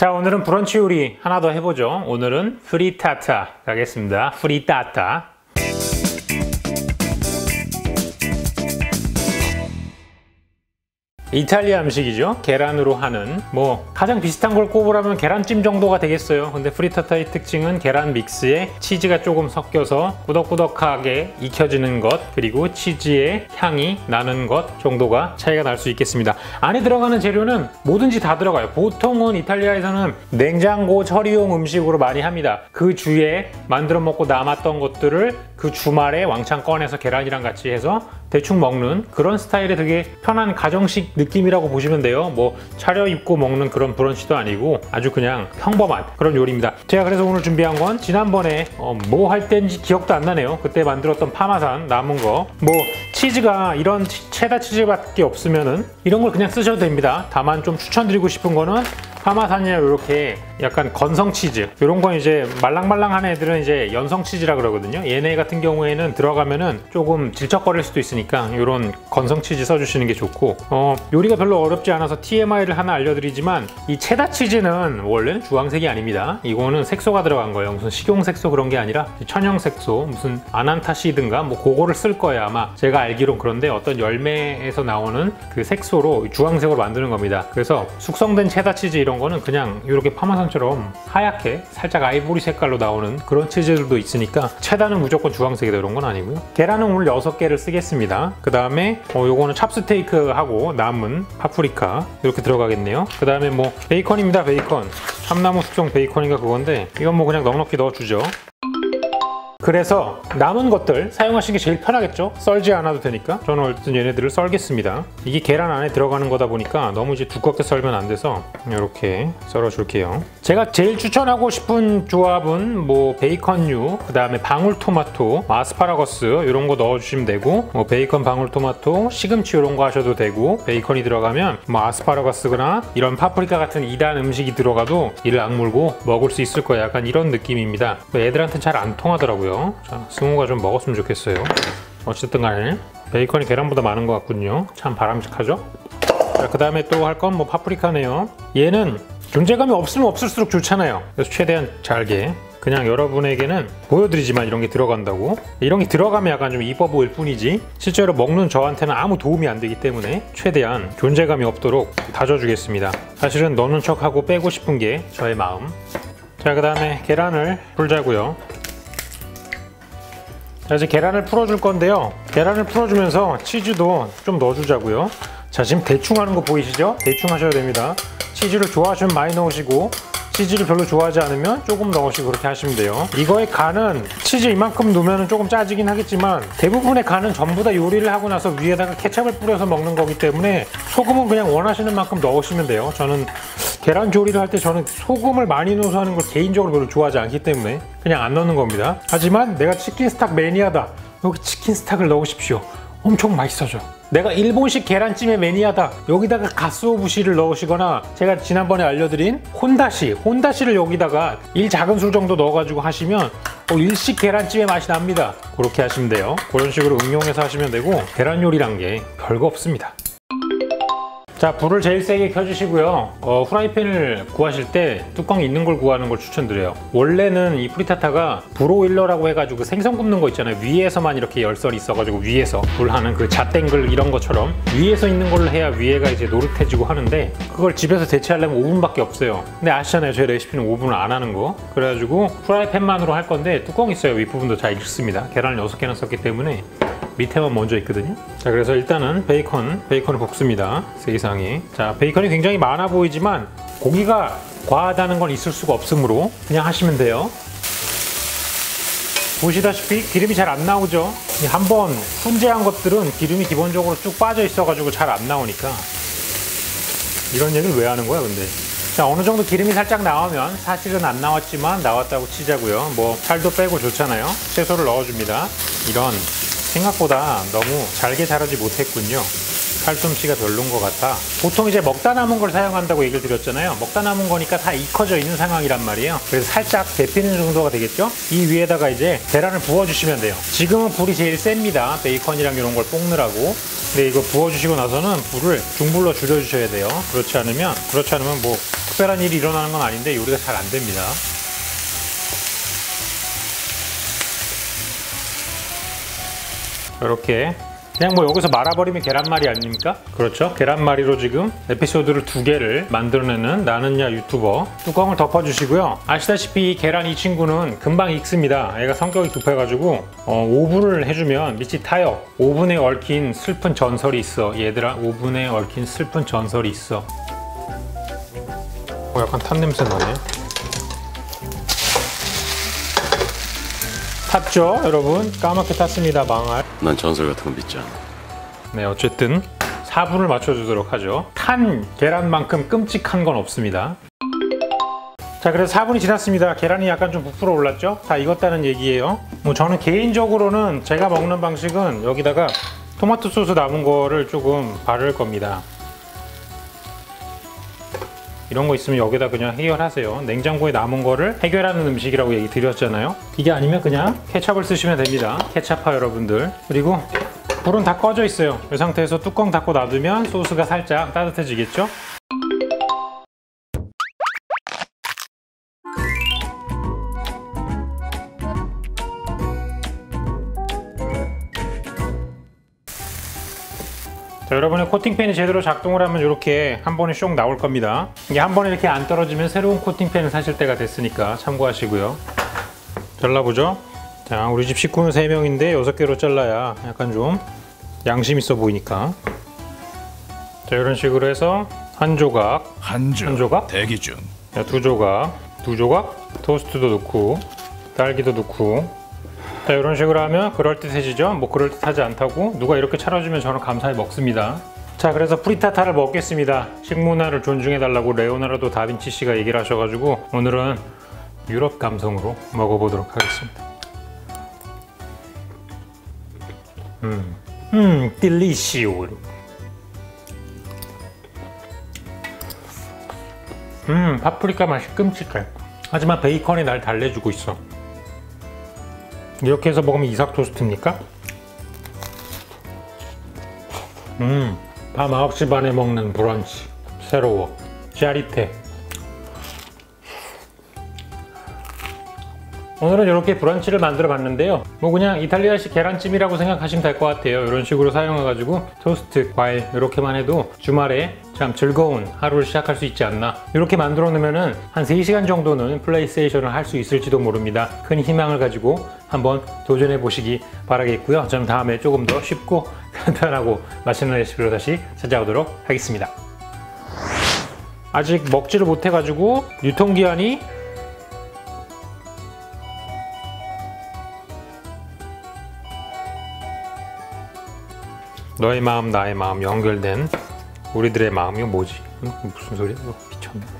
자 오늘은 브런치 요리 하나 더 해보죠. 오늘은 프리타타 가겠습니다. 프리타타 이탈리아 음식이죠. 계란으로 하는 뭐 가장 비슷한 걸 꼽으라면 계란찜 정도가 되겠어요. 근데 프리타타의 특징은 계란 믹스에 치즈가 조금 섞여서 꾸덕꾸덕하게 익혀지는 것 그리고 치즈의 향이 나는 것 정도가 차이가 날 수 있겠습니다. 안에 들어가는 재료는 뭐든지 다 들어가요. 보통은 이탈리아에서는 냉장고 처리용 음식으로 많이 합니다. 그 주에 만들어 먹고 남았던 것들을 그 주말에 왕창 꺼내서 계란이랑 같이 해서 대충 먹는 그런 스타일의 되게 편한 가정식 느낌이라고 보시면 돼요. 뭐 차려입고 먹는 그런 브런치도 아니고 아주 그냥 평범한 그런 요리입니다. 제가 그래서 오늘 준비한 건 지난번에 어, 뭐할 때인지 기억도 안 나네요. 그때 만들었던 파마산 남은 거. 뭐 치즈가 이런 체다 치즈밖에 없으면은 이런 걸 그냥 쓰셔도 됩니다. 다만 좀 추천드리고 싶은 거는 파마산이나 이렇게 약간 경성 치즈 이런 건 이제 말랑말랑한 애들은 이제 연성 치즈라 그러거든요. 얘네 같은 경우에는 들어가면은 조금 질척거릴 수도 있으니까 이런 경성 치즈 써주시는 게 좋고. 어, 요리가 별로 어렵지 않아서 TMI를 하나 알려드리지만 이 체다 치즈는 원래는 주황색이 아닙니다. 이거는 색소가 들어간 거예요. 무슨 식용 색소 그런 게 아니라 천연 색소 무슨 아나토 씨든가 뭐 그거를 쓸 거예요 아마. 제가 알기론 그런데 어떤 열매에서 나오는 그 색소로 주황색으로 만드는 겁니다. 그래서 숙성된 체다 치즈 이런 거는 그냥 이렇게 파마산처럼 하얗게 살짝 아이보리 색깔로 나오는 그런 치즈들도 있으니까 체다는 무조건 주황색이다 이런 건 아니고요. 계란은 오늘 6개를 쓰겠습니다. 그 다음에 어, 요거는 찹스테이크하고 남은 파프리카 이렇게 들어가겠네요. 그 다음에 뭐 베이컨입니다 베이컨. 참나무 숙성 베이컨인가 그건데 이건 뭐 그냥 넉넉히 넣어주죠 그래서 남은 것들 사용하시는 게 제일 편하겠죠? 썰지 않아도 되니까. 저는 어쨌든 얘네들을 썰겠습니다. 이게 계란 안에 들어가는 거다 보니까 너무 이제 두껍게 썰면 안 돼서 이렇게 썰어 줄게요 제가 제일 추천하고 싶은 조합은 뭐 베이컨류 그 다음에 방울토마토 아스파라거스 이런 거 넣어주시면 되고 뭐 베이컨 방울토마토 시금치 이런 거 하셔도 되고 베이컨이 들어가면 뭐 아스파라거스거나 이런 파프리카 같은 2단 음식이 들어가도 이를 악물고 먹을 수 있을 거야. 약간 이런 느낌입니다. 애들한테는 잘안 통하더라고요. 자 승우가 좀 먹었으면 좋겠어요. 어쨌든 간에 베이컨이 계란보다 많은 것 같군요. 참 바람직하죠? 자 그 다음에 또 할 건 뭐 파프리카네요. 얘는 존재감이 없으면 없을수록 좋잖아요. 그래서 최대한 잘게 그냥 여러분에게는 보여드리지만 이런 게 들어간다고? 이런 게 들어가면 약간 좀 이뻐 보일 뿐이지. 실제로 먹는 저한테는 아무 도움이 안 되기 때문에 최대한 존재감이 없도록 다져주겠습니다. 사실은 넣는 척하고 빼고 싶은 게 저의 마음. 자 그 다음에 계란을 풀자고요. 자 이제 계란을 풀어줄 건데요. 계란을 풀어주면서 치즈도 좀 넣어주자고요. 자 지금 대충 하는 거 보이시죠? 대충 하셔야 됩니다 치즈를 좋아하시면 많이 넣으시고 치즈를 별로 좋아하지 않으면 조금 넣으시고 그렇게 하시면 돼요. 이거의 간은 치즈 이만큼 넣으면 조금 짜지긴 하겠지만 대부분의 간은 전부 다 요리를 하고 나서 위에다가 케찹을 뿌려서 먹는 거기 때문에 소금은 그냥 원하시는 만큼 넣으시면 돼요. 저는 계란 조리를 할 때 저는 소금을 많이 넣어서 하는 걸 개인적으로 별로 좋아하지 않기 때문에 그냥 안 넣는 겁니다. 하지만 내가 치킨 스탁 매니아다. 여기 치킨 스탁을 넣으십시오. 엄청 맛있어져 내가 일본식 계란찜의 매니아다. 여기다가 가스오부시를 넣으시거나 제가 지난번에 알려드린 혼다시 혼다시를 여기다가 일 작은 술 정도 넣어가지고 하시면 어, 일식 계란찜의 맛이 납니다. 그렇게 하시면 돼요. 그런 식으로 응용해서 하시면 되고 계란 요리란 게 별거 없습니다 자 불을 제일 세게 켜주시고요. 어, 후라이팬을 구하실 때 뚜껑이 있는 걸 구하는 걸 추천드려요. 원래는 이 프리타타가 브로일러라고 해가지고 생선 굽는 거 있잖아요. 위에서만 이렇게 열선이 있어가지고 위에서 불하는 그 잣땡글 이런 것처럼 위에서 있는 걸로 해야 위에가 이제 노릇해지고 하는데 그걸 집에서 대체하려면 5분밖에 없어요. 근데 아시잖아요. 제 레시피는 5분을 안 하는 거. 그래가지고 후라이팬만으로 할 건데 뚜껑 있어요. 윗부분도 잘 익습니다. 계란을 6개나 썼기 때문에 밑에만 먼저 있거든요. 자 그래서 일단은 베이컨 베이컨을 볶습니다. 세상에 자 베이컨이 굉장히 많아 보이지만 고기가 과하다는 건 있을 수가 없으므로 그냥 하시면 돼요. 보시다시피 기름이 잘 안 나오죠? 한번 훈제한 것들은 기름이 기본적으로 쭉 빠져 있어 가지고 잘 안 나오니까. 이런 얘기를 왜 하는 거야 근데? 자 어느 정도 기름이 살짝 나오면 사실은 안 나왔지만 나왔다고 치자고요. 뭐 살도 빼고 좋잖아요. 채소를 넣어줍니다. 이런 생각보다 너무 잘게 자르지 못했군요. 팔꿈치가 별론 것 같아. 보통 이제 먹다 남은 걸 사용한다고 얘기를 드렸잖아요. 먹다 남은 거니까 다 익혀져 있는 상황이란 말이에요. 그래서 살짝 데피는 정도가 되겠죠? 이 위에다가 이제 계란을 부어주시면 돼요. 지금은 불이 제일 셉니다. 베이컨이랑 이런 걸 볶느라고. 근데 이거 부어주시고 나서는 불을 중불로 줄여주셔야 돼요. 그렇지 않으면 그렇지 않으면 뭐 특별한 일이 일어나는 건 아닌데 요리가 잘 안 됩니다. 이렇게 그냥 뭐 여기서 말아버리면 계란말이 아닙니까? 그렇죠. 계란말이로 지금 에피소드를 두 개를 만들어내는 나는야 유튜버 뚜껑을 덮어주시고요. 아시다시피 이 계란 이 친구는 금방 익습니다. 얘가 성격이 급해가지고 어, 오븐을 해주면 밑이 타요. 오븐에 얽힌 슬픈 전설이 있어. 얘들아 오븐에 얽힌 슬픈 전설이 있어. 어, 약간 탄 냄새 나네. 탔죠, 여러분? 까맣게 탔습니다, 망할. 난 전설 같은 건 믿지 않아. 네, 어쨌든 4분을 맞춰주도록 하죠. 탄 계란만큼 끔찍한 건 없습니다. 자, 그래서 4분이 지났습니다. 계란이 약간 좀 부풀어 올랐죠? 다 익었다는 얘기예요. 뭐 저는 개인적으로는 제가 먹는 방식은 여기다가 토마토 소스 남은 거를 조금 바를 겁니다. 이런 거 있으면 여기다 그냥 해결하세요. 냉장고에 남은 거를 해결하는 음식이라고 얘기 드렸잖아요. 이게 아니면 그냥 케찹을 쓰시면 됩니다. 케찹파 여러분들. 그리고 불은 다 꺼져 있어요. 이 상태에서 뚜껑 닫고 놔두면 소스가 살짝 따뜻해지겠죠? 자, 여러분의 코팅팬이 제대로 작동을 하면 이렇게 한 번에 쇽 나올 겁니다. 이게 한 번에 이렇게 안 떨어지면 새로운 코팅팬을 사실 때가 됐으니까 참고하시고요. 잘라보죠. 자, 우리 집 식구는 3명인데 6개로 잘라야 약간 좀 양심 있어 보이니까. 자, 이런 식으로 해서 한 조각, 한주 한 조각? 대기 중 자, 두 조각, 두 조각, 토스트도 넣고, 딸기도 넣고. 자, 이런 식으로 하면 그럴듯해지죠? 뭐 그럴듯하지 않다고 누가 이렇게 차려주면 저는 감사히 먹습니다. 자, 그래서 프리타타를 먹겠습니다. 식문화를 존중해달라고 레오나르도 다빈치 씨가 얘기를 하셔가지고 오늘은 유럽 감성으로 먹어보도록 하겠습니다. 음, 음, 딜리시오. 음, 파프리카 맛이 끔찍해. 하지만 베이컨이 날 달래주고 있어. 이렇게 해서 먹으면 이삭 토스트입니까? 음, 밤 9시 반에 먹는 브런치. 새로워. 짜릿해. 오늘은 이렇게 브런치를 만들어 봤는데요. 뭐 그냥 이탈리아식 계란찜이라고 생각하시면 될 것 같아요. 이런 식으로 사용해 가지고 토스트, 과일 이렇게만 해도 주말에 참 즐거운 하루를 시작할 수 있지 않나. 이렇게 만들어 놓으면은 한 3시간 정도는 플레이스테이션을 할 수 있을지도 모릅니다. 큰 희망을 가지고 한번 도전해 보시기 바라겠고요. 저는 다음에 조금 더 쉽고 간단하고 맛있는 레시피로 다시 찾아오도록 하겠습니다. 아직 먹지를 못해 가지고 유통기한이 너의 마음 나의 마음 연결된 우리들의 마음이 뭐지? 응? 무슨 소리야? 미쳤나?